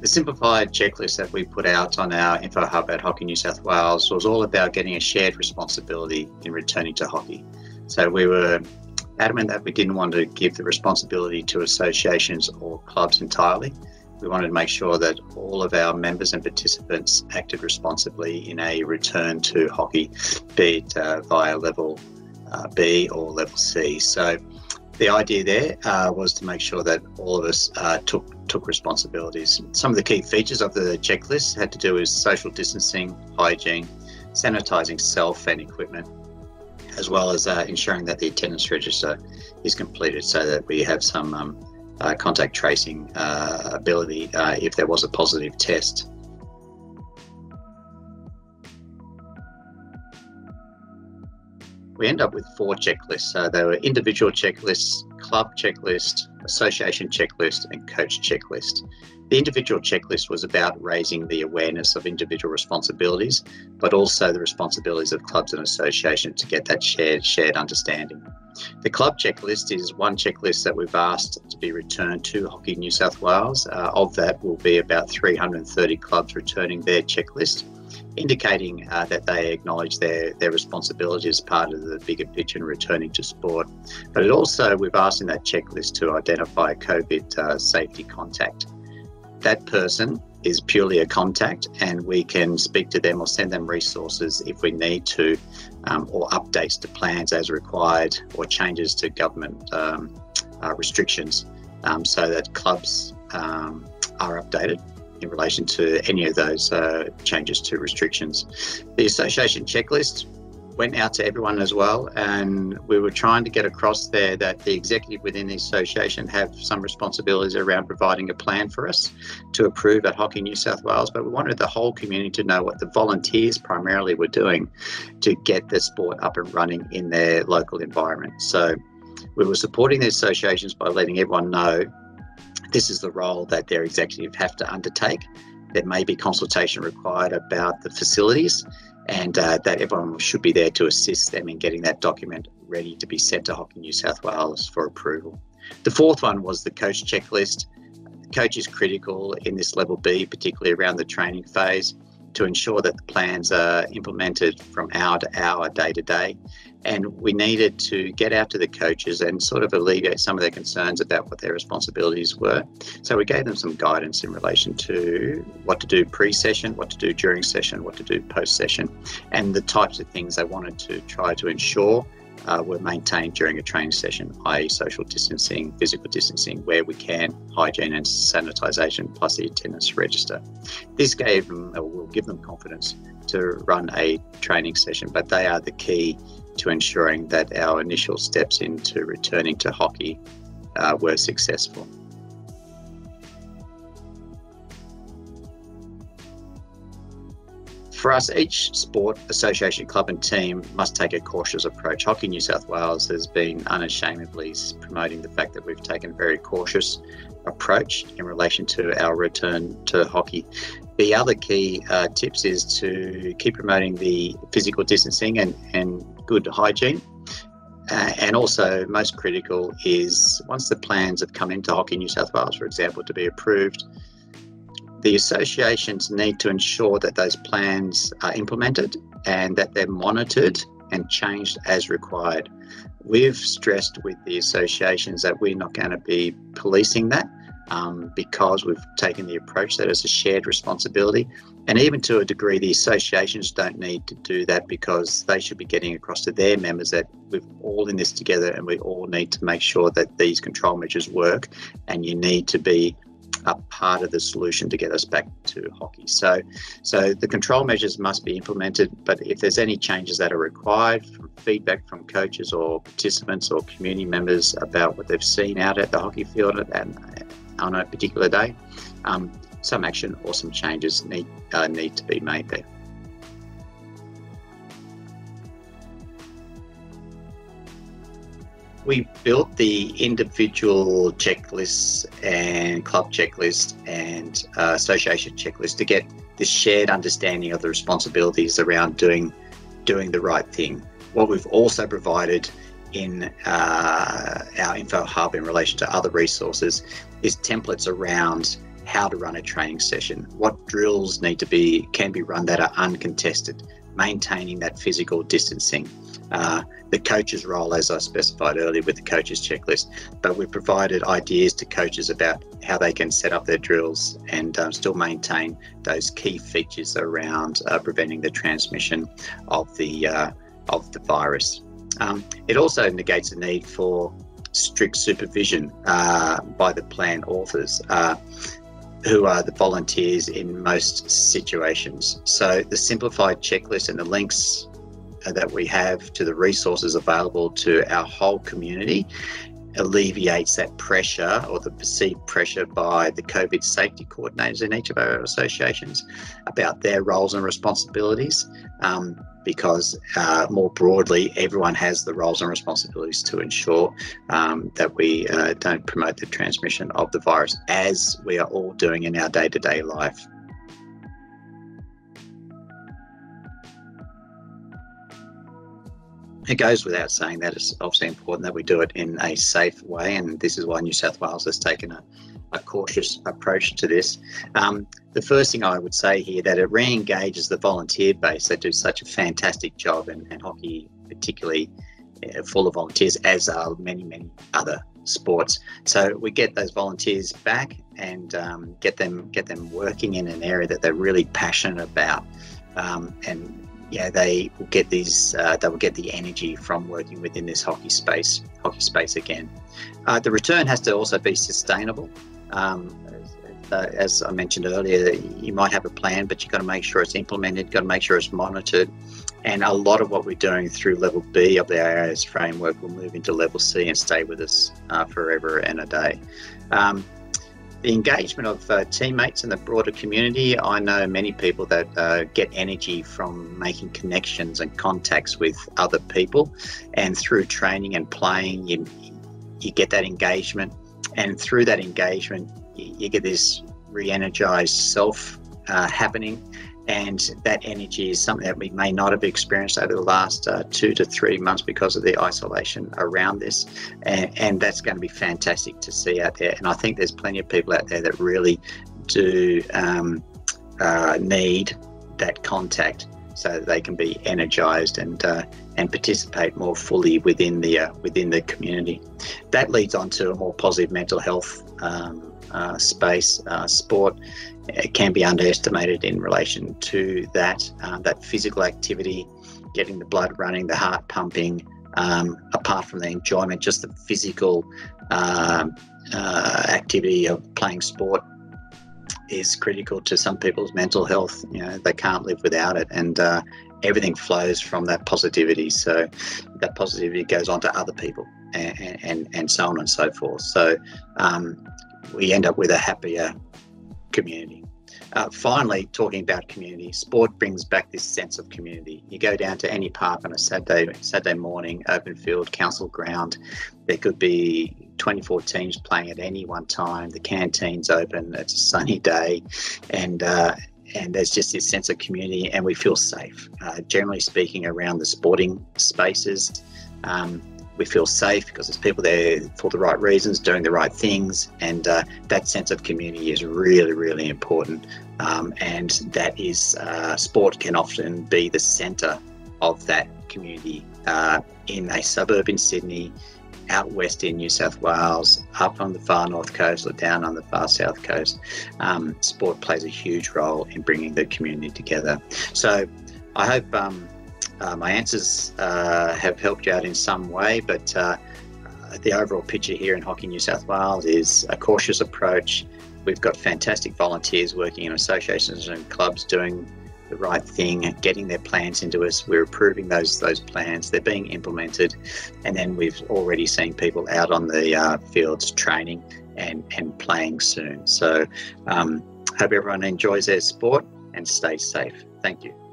The simplified checklist that we put out on our info hub at Hockey New South Wales was all about getting a shared responsibility in returning to hockey. So we were adamant that we didn't want to give the responsibility to associations or clubs entirely. We wanted to make sure that all of our members and participants acted responsibly in a return to hockey, be it uh, via level uh, B or level C. So the idea there uh, was to make sure that all of us uh, took took responsibilities. Some of the key features of the checklist had to do with social distancing, hygiene, sanitising self and equipment, as well as uh, ensuring that the attendance register is completed so that we have some um, uh, contact tracing uh, ability uh, if there was a positive test. We end up with four checklists. So there were individual checklists, club checklist, association checklist, and coach checklist. The individual checklist was about raising the awareness of individual responsibilities, but also the responsibilities of clubs and associations to get that shared shared understanding. The club checklist is one checklist that we've asked to be returned to Hockey New South Wales. Uh, of that, will be about 330 clubs returning their checklist, indicating uh, that they acknowledge their, their responsibility as part of the bigger picture and returning to sport. But it also, we've asked in that checklist to identify a COVID uh, safety contact that person is purely a contact and we can speak to them or send them resources if we need to um, or updates to plans as required or changes to government um, uh, restrictions um, so that clubs um, are updated in relation to any of those uh, changes to restrictions. The association checklist went out to everyone as well, and we were trying to get across there that the executive within the association have some responsibilities around providing a plan for us to approve at Hockey New South Wales. But we wanted the whole community to know what the volunteers primarily were doing to get the sport up and running in their local environment. So we were supporting the associations by letting everyone know this is the role that their executive have to undertake. There may be consultation required about the facilities and uh, that everyone should be there to assist them in getting that document ready to be sent to Hockey New South Wales for approval. The fourth one was the coach checklist. The coach is critical in this level B, particularly around the training phase to ensure that the plans are implemented from hour to hour, day to day. And we needed to get out to the coaches and sort of alleviate some of their concerns about what their responsibilities were. So we gave them some guidance in relation to what to do pre session, what to do during session, what to do post session, and the types of things they wanted to try to ensure uh, were maintained during a training session, i.e., social distancing, physical distancing, where we can, hygiene and sanitisation, plus the attendance register. This gave them, or will give them confidence to run a training session, but they are the key to ensuring that our initial steps into returning to hockey uh, were successful. For us, each sport, association, club, and team must take a cautious approach. Hockey New South Wales has been unashamedly promoting the fact that we've taken a very cautious approach in relation to our return to hockey. The other key uh, tips is to keep promoting the physical distancing and, and good hygiene. Uh, and also, most critical is once the plans have come into Hockey New South Wales, for example, to be approved, the associations need to ensure that those plans are implemented and that they're monitored and changed as required. We've stressed with the associations that we're not going to be policing that um, because we've taken the approach that it's a shared responsibility. And even to a degree, the associations don't need to do that because they should be getting across to their members that we're all in this together and we all need to make sure that these control measures work. And you need to be are part of the solution to get us back to hockey. So, so the control measures must be implemented, but if there's any changes that are required from feedback from coaches or participants or community members about what they've seen out at the hockey field and on a particular day, um, some action or some changes need uh, need to be made there. We built the individual checklists and club checklist and uh, association checklist to get this shared understanding of the responsibilities around doing doing the right thing. What we've also provided in uh, our info hub in relation to other resources is templates around how to run a training session, what drills need to be can be run that are uncontested, maintaining that physical distancing. Uh, the coach's role, as I specified earlier with the coach's checklist, but we provided ideas to coaches about how they can set up their drills and um, still maintain those key features around uh, preventing the transmission of the uh, of the virus. Um, it also negates the need for strict supervision uh, by the plan authors. Uh, who are the volunteers in most situations. So, the simplified checklist and the links that we have to the resources available to our whole community alleviates that pressure or the perceived pressure by the COVID safety coordinators in each of our associations about their roles and responsibilities. Um, because uh, more broadly, everyone has the roles and responsibilities to ensure um, that we uh, don't promote the transmission of the virus as we are all doing in our day to day life. It goes without saying that it's obviously important that we do it in a safe way, and this is why New South Wales has taken a, a cautious approach to this. Um, the first thing I would say here that it re-engages the volunteer base. They do such a fantastic job, and, and hockey particularly uh, full of volunteers, as are many many other sports. So we get those volunteers back and um, get them get them working in an area that they're really passionate about, um, and yeah, they will get these. Uh, they will get the energy from working within this hockey space. Hockey space again. Uh, the return has to also be sustainable. Um, uh, as I mentioned earlier, you might have a plan, but you've got to make sure it's implemented. Got to make sure it's monitored. And a lot of what we're doing through level B of the AIS framework will move into level C and stay with us uh, forever and a day. Um, the engagement of uh, teammates and the broader community. I know many people that uh, get energy from making connections and contacts with other people, and through training and playing, you, you get that engagement, and through that engagement, you, you get this re-energized self uh, happening and that energy is something that we may not have experienced over the last uh, two to three months because of the isolation around this. And, and, that's going to be fantastic to see out there. And I think there's plenty of people out there that really do um, uh, need that contact so that they can be energized and uh, and participate more fully within the uh, within the community. That leads on to a more positive mental health um, uh, space. Uh, sport can be underestimated in relation to that uh, that physical activity, getting the blood running, the heart pumping. Um, apart from the enjoyment, just the physical um, uh, activity of playing sport is critical to some people's mental health. You know, they can't live without it, and uh, everything flows from that positivity. So that positivity goes on to other people, and and, and so on and so forth. So um, we end up with a happier community. Uh, finally, talking about community, sport brings back this sense of community. You go down to any park on a Saturday Saturday morning, open field, council ground. There could be 24 teams playing at any one time. The canteen's open. It's a sunny day, and uh, and there's just this sense of community, and we feel safe. Uh, generally speaking, around the sporting spaces. Um, we feel safe because there's people there for the right reasons, doing the right things, and uh, that sense of community is really, really important. Um, and that is, uh, sport can often be the centre of that community uh, in a suburb in Sydney, out west in New South Wales, up on the far north coast, or down on the far south coast. Um, sport plays a huge role in bringing the community together. So I hope. Um, uh, my answers uh, have helped you out in some way, but uh, the overall picture here in Hockey New South Wales is a cautious approach. We've got fantastic volunteers working in associations and clubs doing the right thing, getting their plans into us. We're approving those those plans. They're being implemented, and then we've already seen people out on the uh, fields training and and playing soon. So, um, hope everyone enjoys their sport and stays safe. Thank you.